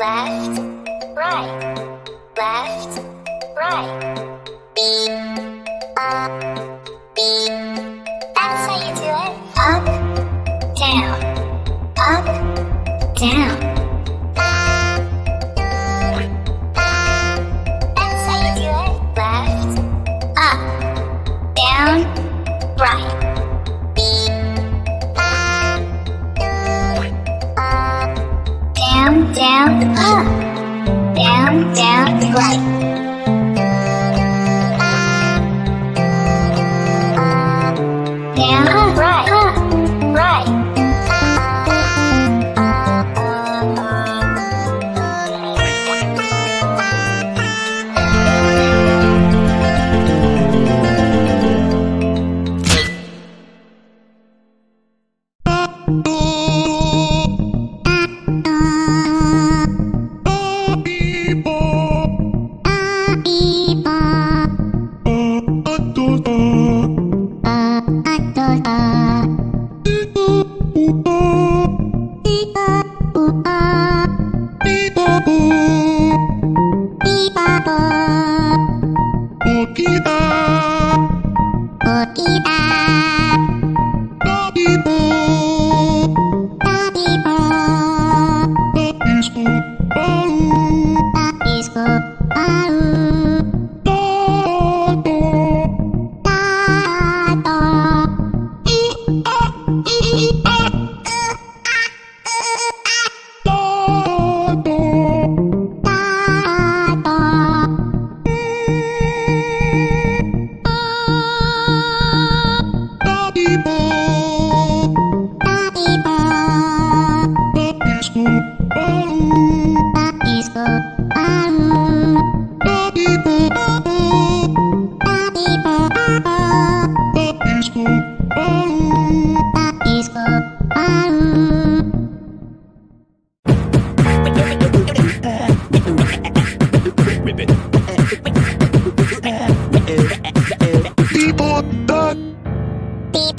left, right, left, right. down, down, up, down, down, right. Down. きだ」「きだ」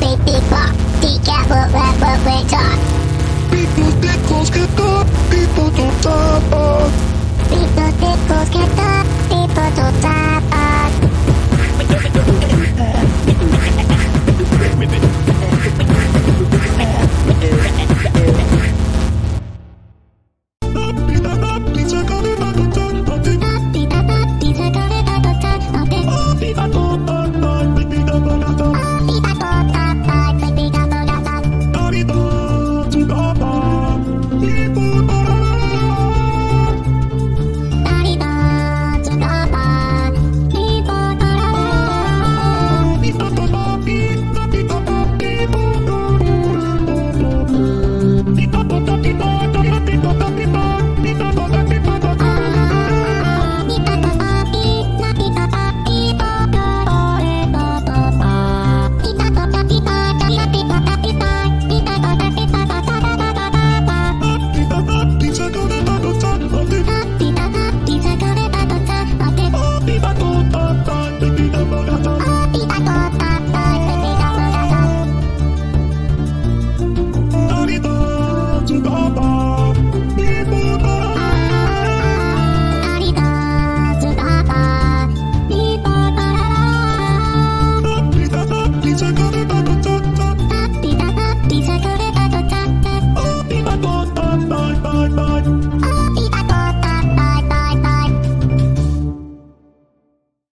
Big Big Big